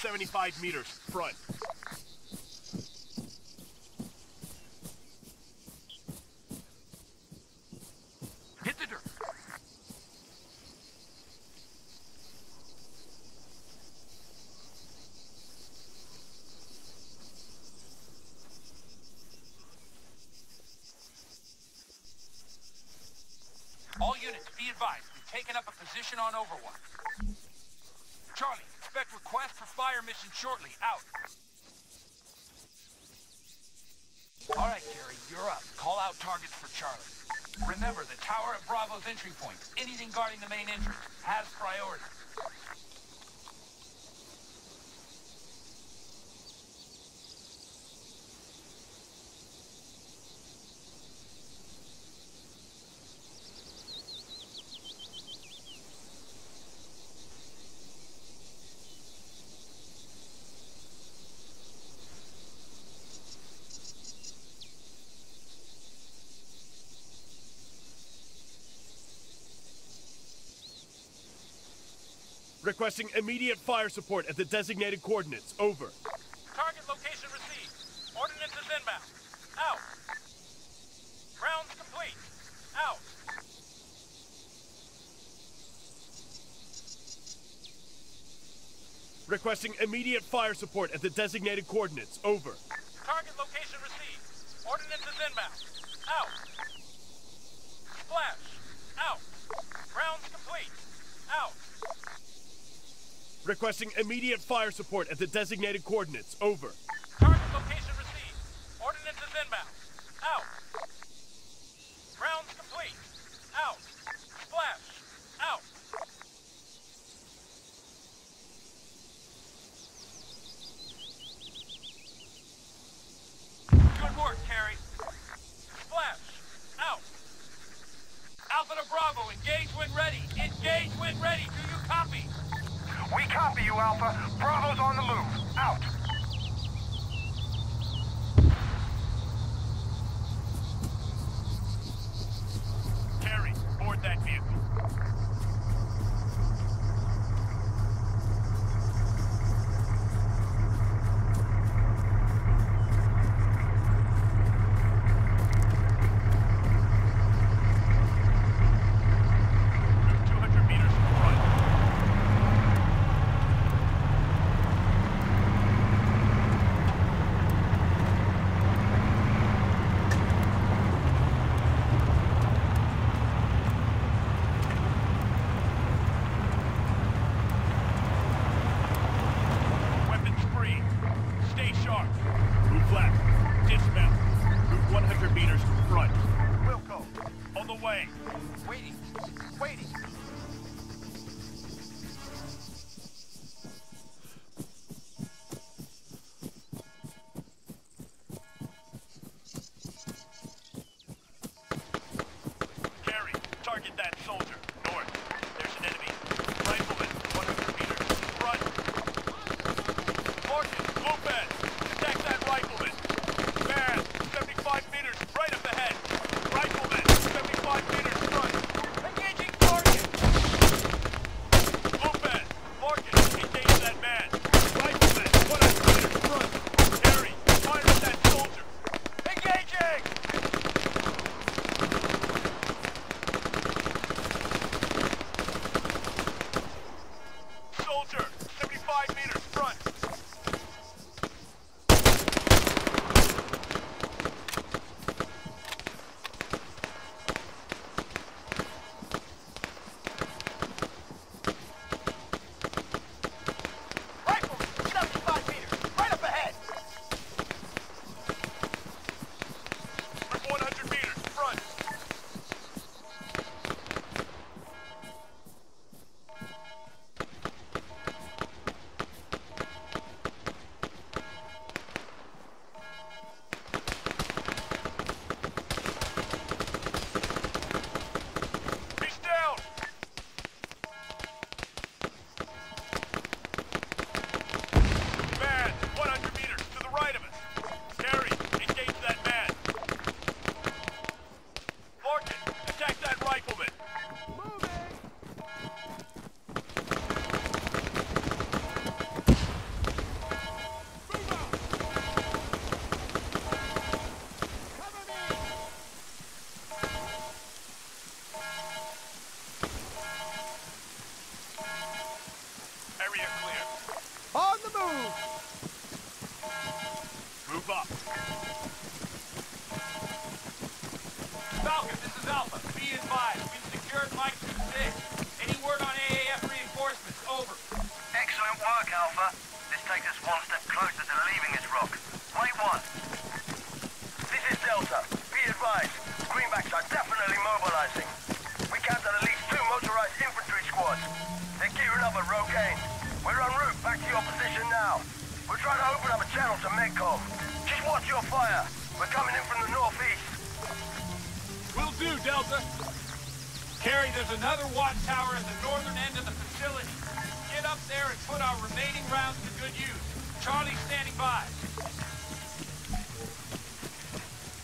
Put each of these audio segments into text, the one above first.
75 meters, front. Hit the dirt. All units, be advised. We've taken up a position on Overwatch. Request for fire mission shortly. Out. All right, Kerry, you're up. Call out targets for Charlie. Remember, the tower at Bravo's entry point. Anything guarding the main entrance has priority. Requesting immediate fire support at the designated coordinates. Over. Target location received. Ordnance is inbound. Out. Rounds complete. Out. Requesting immediate fire support at the designated coordinates. Over. Target location received. Ordnance is inbound. Out. Splash. Out. Rounds complete. Out. Requesting immediate fire support at the designated coordinates. Over. Target location received. Ordnance is inbound. Out. Rounds complete. Out. Splash. Out. Good work, Kerry. Splash. Out. Alpha to Bravo, engage when ready. Engage when ready. Do you copy? We copy you, Alpha. Bravo's on the move. Out. Kerry. Board that vehicle. Move 200 meters front. Weapons free. Stay sharp. Move left. Dismount. Move 100 meters front. Wilco. On the way. Waiting. Waiting. There's another watchtower at the northern end of the facility. Get up there and put our remaining rounds to good use. Charlie's standing by.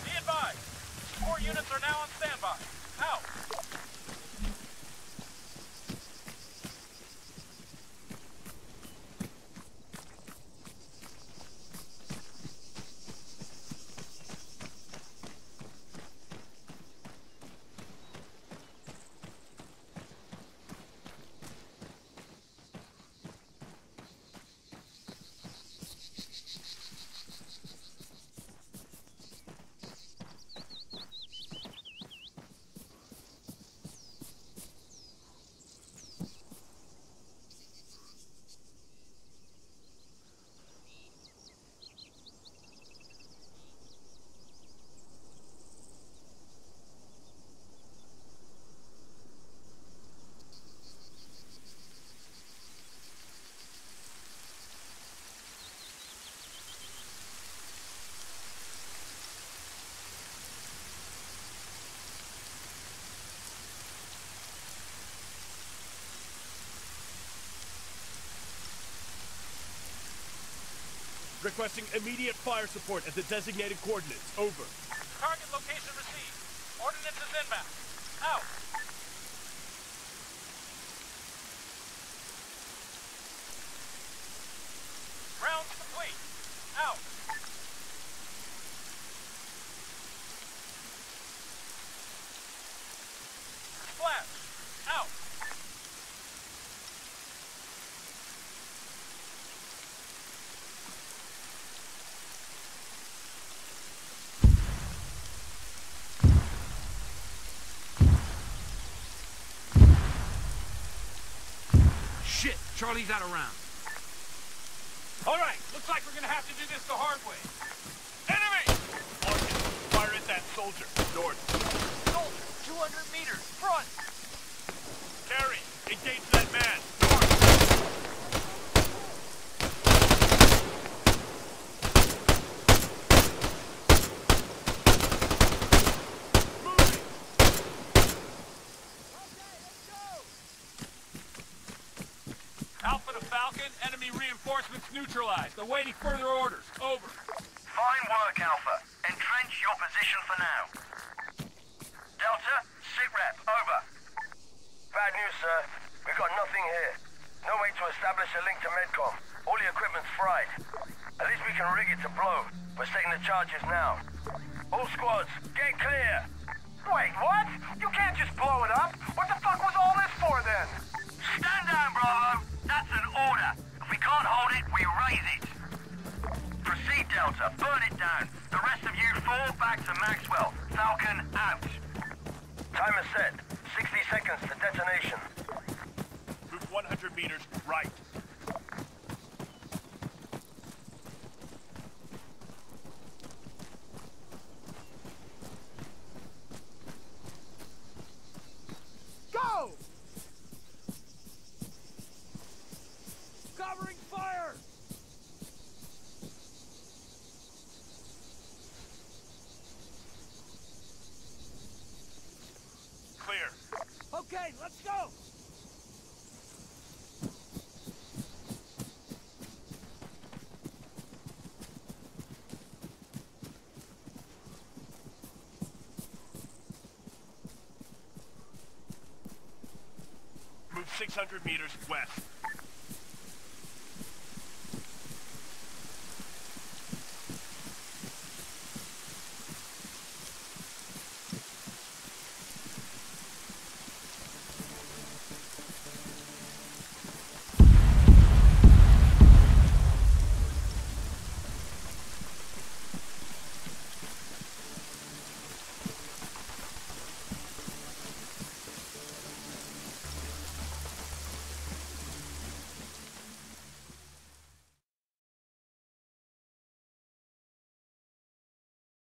Be advised. Support units are now on standby. Out. Requesting immediate fire support at the designated coordinates. Over. Target location received. Ordnance is inbound. Out. Rounds complete. Out. Splash. Out. Shit, Charlie's out of rounds. All right, looks like we're gonna have to do this the hard way. Enemy! Marcus, fire at that soldier. North. Soldier, 200 meters, front. Kerry, engage that man. North. Moving. Alpha to Falcon, enemy reinforcements neutralized. Awaiting further orders. Over. Fine work, Alpha. Entrench your position for now. Delta, sit rep, over. Bad news, sir. We've got nothing here. No way to establish a link to Medcom. All the equipment's fried. At least we can rig it to blow. We're setting the charges now. All squads, get clear! Wait, what? You can't just blow it up! What the fuck was all this for, then? Stand down, Bravo! That's an order. If we can't hold it, we raze it. Delta. Burn it down. The rest of you fall back to Maxwell. Falcon out. Timer set. 60 seconds to detonation. Move 100 meters right. 600 meters west.